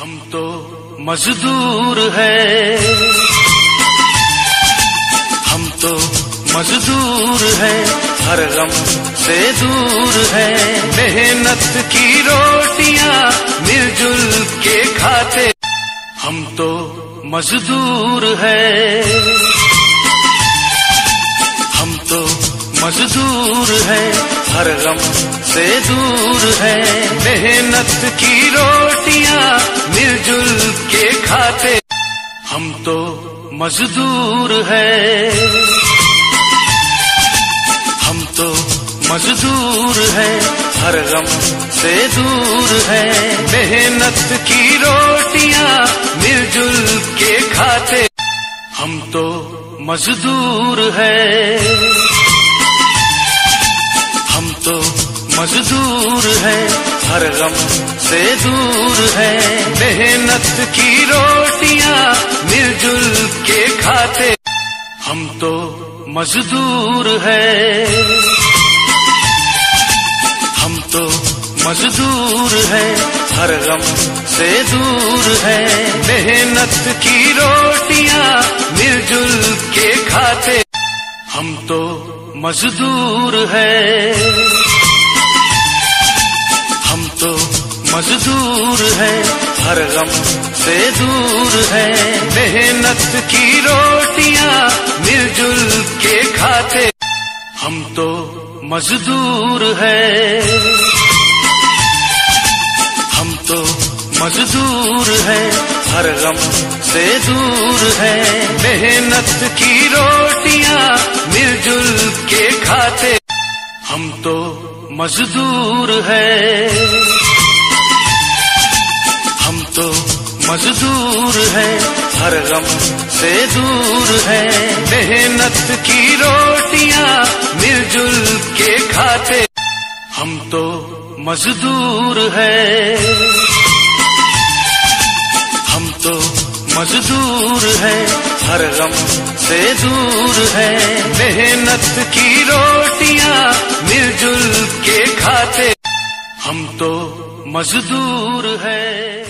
ہم تو مزدور ہے ہم تو مزدور ہے ہر غم سے دور ہے محنت کی روٹیاں مل جل کے کھاتے۔ ہم تو مزدور ہے ہم تو مزدور ہے ہر غم سے دور ہے محنت کی روٹیاں مزدور ہے۔ ہم تو مزدور ہے ہر غم سے دور ہے محنت کی روٹیاں مل جل کے کھاتے۔ ہم تو مزدور ہے ہم تو مزدور ہے ہر غم سے دور ہے۔ محنت کی روٹیاں مل جل کے کھاتے۔ ہم تو مزدور ہے ہم تو مزدور ہے ہر غم سے دور ہے۔ محنت کی روٹیاں مل جل کے کھاتے۔ ہم تو مزدور ہے مزدور ہے، ہر غم سے دور ہے۔ محنت کی روٹیاں مل جل کے کھاتے۔ ہم تو مزدور ہے۔ ہم تو مزدور ہے، ہر غم سے دور ہے۔ محنت کی روٹیاں مل جل کے کھاتے۔ ہم تو مزدور ہے۔ مزدور ہے، ہر غم سے دور ہے۔ محنت کی روٹیاں مل جل کے کھاتے۔ ہم تو مزدور ہے ہم تو مزدور ہے ہر غم سے دور ہے محنت کی روٹیاں مل جل کے کھاتے۔ ہم تو مزدور ہے